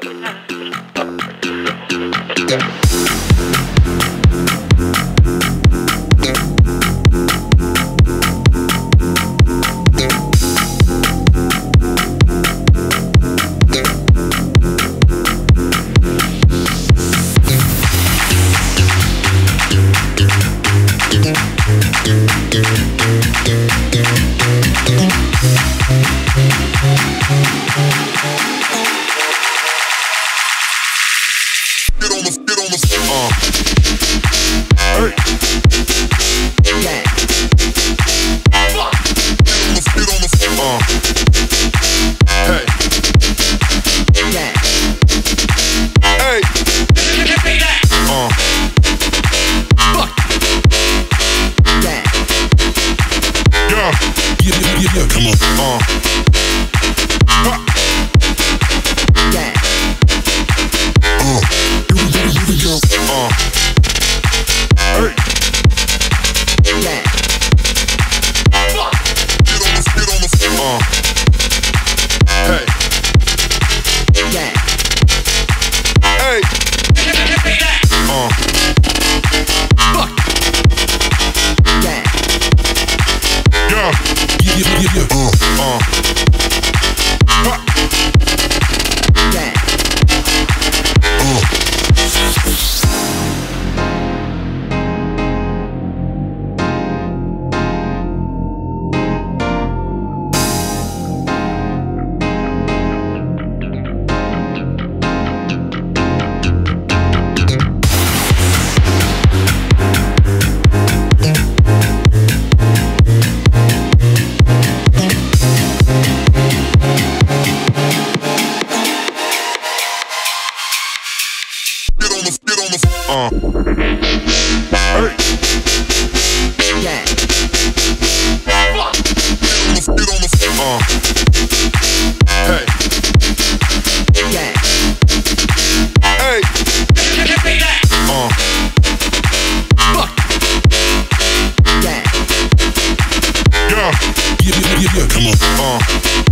Get Uh. Uh. Uh. yeah, yeah, yeah, come on. Uh.